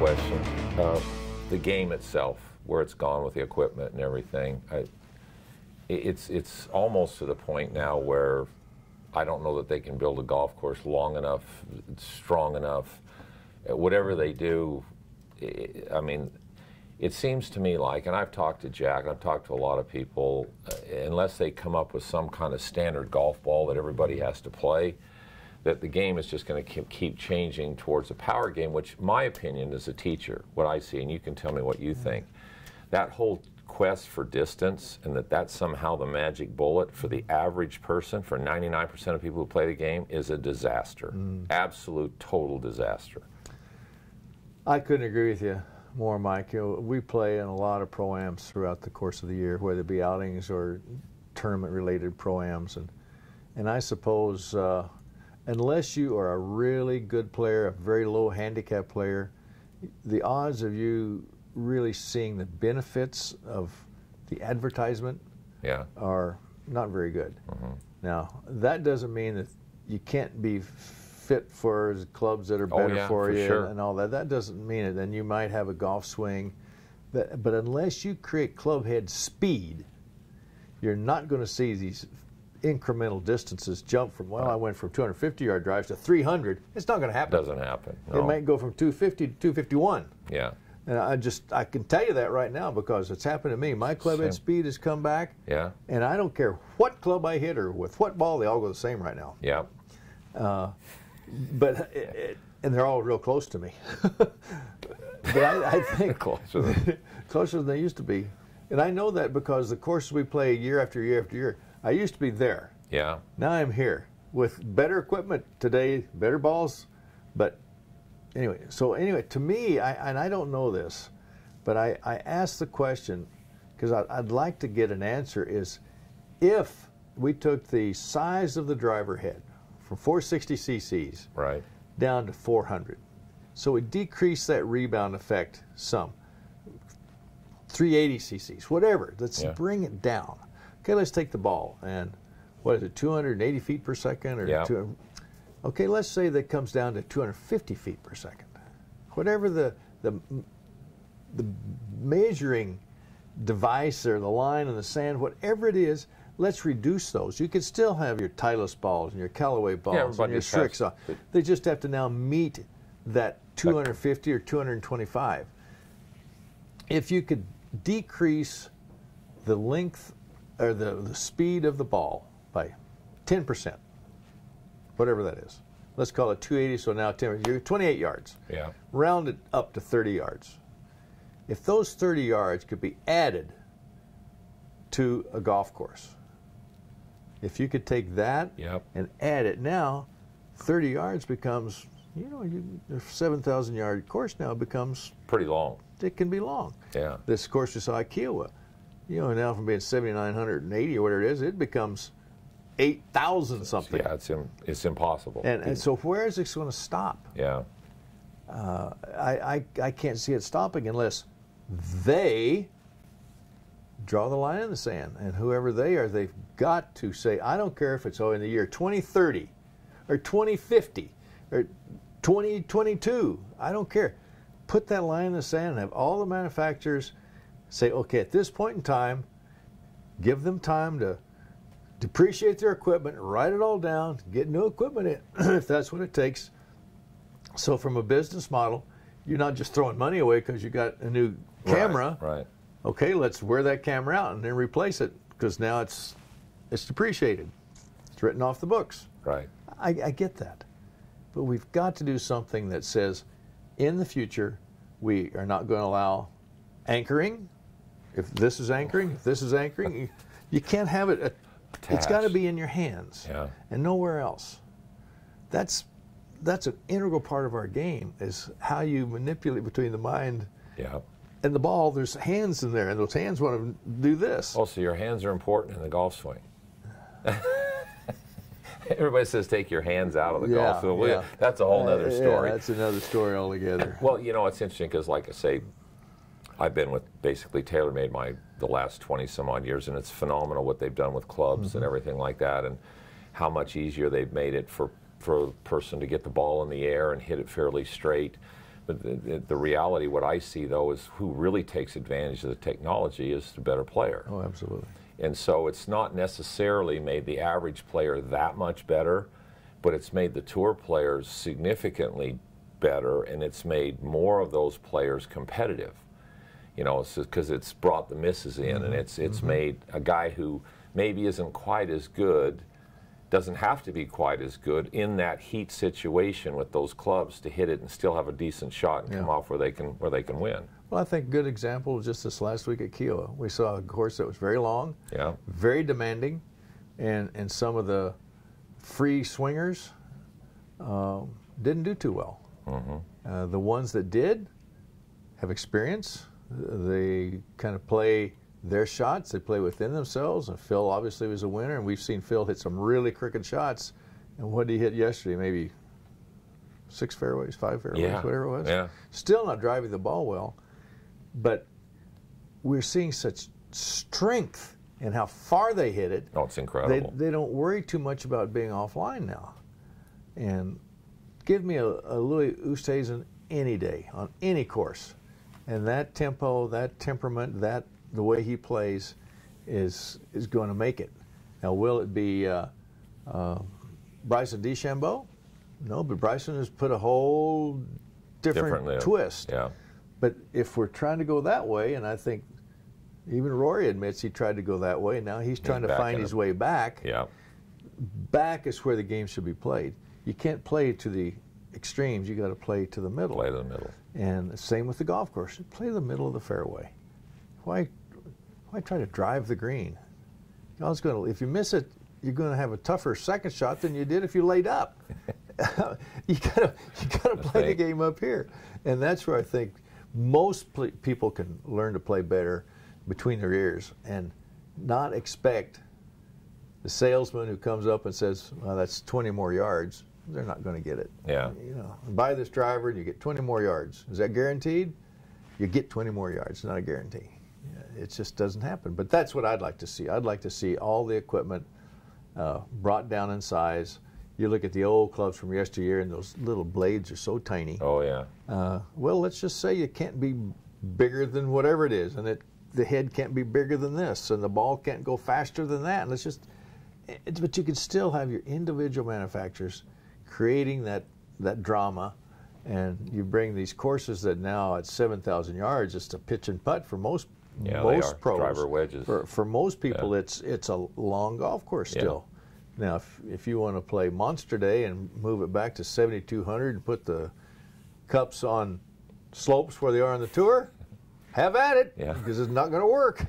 question. Uh, the game itself, where it's gone with the equipment and everything, I, it's it's almost to the point now where I don't know that they can build a golf course long enough, strong enough. Uh, whatever they do, I mean, it seems to me like, and I've talked to Jack, I've talked to a lot of people, uh, unless they come up with some kind of standard golf ball that everybody has to play, that the game is just going to keep changing towards a power game, which my opinion as a teacher, what I see, and you can tell me what you think, that whole quest for distance and that that's somehow the magic bullet for the average person, for 99% of people who play the game, is a disaster. Mm. Absolute, total disaster. I couldn't agree with you more, Mike. You know, we play in a lot of pro-ams throughout the course of the year, whether it be outings or tournament-related pro-ams. And, and I suppose uh, unless you are a really good player, a very low handicap player, the odds of you really seeing the benefits of the advertisement yeah. are not very good. Mm-hmm. Now, that doesn't mean that you can't be fit for clubs that are oh, better oh, yeah, for, for you sure. and all that. That doesn't mean it. Then you might have a golf swing. But, but unless you create club head speed, you're not going to see these incremental distances jump from well, I went from 250 yard drives to 300. It's not going to happen. Doesn't happen. No. It might go from 250 to 251. Yeah. And I just I can tell you that right now because it's happened to me. My club head speed has come back. Yeah. And I don't care what club I hit or with what ball, they all go the same right now. Yeah. Uh, but it, it, and they're all real close to me. but I, I think closer than. closer than they used to be. And I know that because the courses we play year after year after year, I used to be there. Yeah. Now I'm here with better equipment today, better balls, but anyway. So anyway, to me, I, and I don't know this, but I, I asked the question because I'd like to get an answer: is if we took the size of the driver head from 460 cc's right down to 400, so we decrease that rebound effect some. 380 cc's, whatever. Let's yeah. bring it down. Okay, let's take the ball and what is it, 280 feet per second or yeah. two, okay, let's say that comes down to 250 feet per second. Whatever the the the measuring device or the line in the sand, whatever it is, let's reduce those. You can still have your Titleist balls and your Callaway balls yeah, and your Strix. They just have to now meet that 250 or 225. If you could decrease the length or the, the speed of the ball by 10%, whatever that is. Let's call it 280, so now 10, you're 28 yards. Yeah. Round it up to 30 yards. If those 30 yards could be added to a golf course, if you could take that yep. and add it now, 30 yards becomes, you know, you, 7,000 yard course now becomes pretty long. It can be long. Yeah. This course at Kiawah you know, now from being 7,980 or whatever it is, it becomes 8,000 something. Yeah, it's, it's impossible. And, and so where is this going to stop? Yeah. Uh, I, I, I can't see it stopping unless they draw the line in the sand. And whoever they are, they've got to say, I don't care if it's oh, in the year 2030 or 2050 or 2022. I don't care. Put that line in the sand and have all the manufacturers say, okay, at this point in time, give them time to depreciate their equipment, write it all down, get new equipment in, if that's what it takes. So, from a business model, you're not just throwing money away because you got a new camera. Right, right. Okay, let's wear that camera out and then replace it because now it's it's depreciated. It's written off the books. Right. I, I get that, but we've got to do something that says, in the future, we are not going to allow anchoring if this is anchoring, if this is anchoring, you, you can't have it. At, it's got to be in your hands yeah. and nowhere else. That's that's an integral part of our game is how you manipulate between the mind yeah. and the ball. There's hands in there, and those hands want to do this. Also, your hands are important in the golf swing. Everybody says take your hands out of the yeah, golf field. Yeah. That's a whole other uh, story. Yeah, that's another story altogether. Well, you know, it's interesting because, like I say, I've been with basically TaylorMade my the last 20 some odd years, and it's phenomenal what they've done with clubs mm-hmm. and everything like that, and how much easier they've made it for for a person to get the ball in the air and hit it fairly straight. But the, the, the reality, what I see though, is who really takes advantage of the technology is the better player. Oh, absolutely. And so it's not necessarily made the average player that much better, but it's made the tour players significantly better, and it's made more of those players competitive. You know, because it's, it's brought the misses in, mm-hmm. and it's it's mm-hmm. made a guy who maybe isn't quite as good doesn't have to be quite as good in that heat situation with those clubs to hit it and still have a decent shot and yeah. come off where they can where they can win. Well, I think a good example was just this last week at Kiawah, We saw a course that was very long, yeah, very demanding, and and some of the free swingers um, didn't do too well. Mm-hmm. Uh, the ones that did have experience. They kind of play their shots. They play within themselves, and Phil obviously was a winner. And we've seen Phil hit some really crooked shots. And what did he hit yesterday? Maybe six fairways, five fairways, yeah. whatever it was. Yeah. Still not driving the ball well, but we're seeing such strength in how far they hit it. Oh, it's incredible. They, they don't worry too much about being offline now. And give me a, a Louis Oosthuizen any day on any course. And that tempo, that temperament, that the way he plays is is going to make it. Now, will it be uh, uh, Bryson DeChambeau? No, but Bryson has put a whole different twist. Yeah. But if we're trying to go that way, and I think even Rory admits he tried to go that way, and now he's trying he's to find his way back. Yeah. Back is where the game should be played. You can't play to the extremes. You got to play to the middle. Play to the middle. And same with the golf course. Play the middle of the fairway. Why why try to drive the green? You know, going to, if you miss it, you're going to have a tougher second shot than you did if you laid up. you gotta you gotta play the game up here, and that's where I think most pl- people can learn to play better between their ears and not expect the salesman who comes up and says, "Well, that's 20 more yards." They're not going to get it. Yeah. You know, buy this driver and you get 20 more yards. Is that guaranteed? You get 20 more yards. It's not a guarantee it just doesn't happen. But that's what I'd like to see. I'd like to see all the equipment uh, brought down in size. You look at the old clubs from yesteryear, and those little blades are so tiny. Oh yeah. Uh, well, let's just say you can't be bigger than whatever it is, and it the head can't be bigger than this, and the ball can't go faster than that. And let's just, it, but you can still have your individual manufacturers creating that that drama and you bring these courses that now at 7,000 yards, it's a pitch and putt for most yeah, most pros. Driver wedges. For, for most people, yeah. it's it's a long golf course still. Yeah. Now, if, if you want to play Monster Day and move it back to 7,200 and put the cups on slopes where they are on the tour, have at it. Yeah. Because it's not going to work.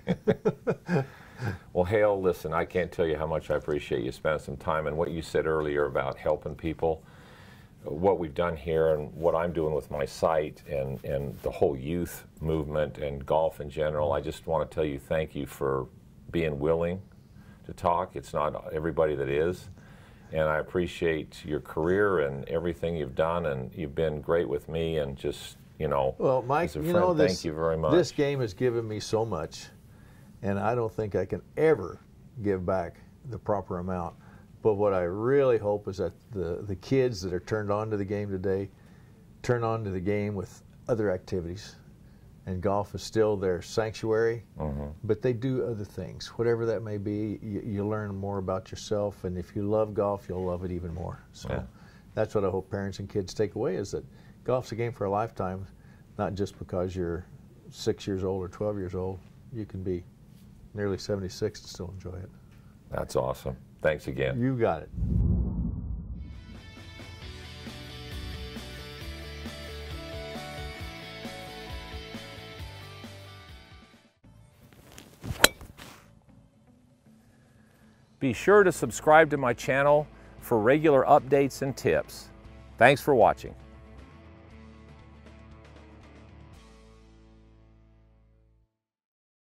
well, Hale, listen, I can't tell you how much I appreciate you spending some time and what you said earlier about helping people what we've done here and what I'm doing with my site and, and the whole youth movement and golf in general, I just want to tell you thank you for being willing to talk. It's not everybody that is. And I appreciate your career and everything you've done, and you've been great with me. And just you know, well, Mike, you friend, know, this, thank you very much. This game has given me so much, and I don't think I can ever give back the proper amount. But what I really hope is that the, the kids that are turned on to the game today turn on to the game with other activities. And golf is still their sanctuary, mm-hmm. but they do other things. Whatever that may be, you, you, learn more about yourself. And if you love golf, you'll love it even more. So yeah. that's what I hope parents and kids take away is that golf's a game for a lifetime, not just because you're six years old or 12 years old. You can be nearly 76 and still enjoy it. That's awesome. Thanks again. You got it. Be sure to subscribe to my channel for regular updates and tips. Thanks for watching.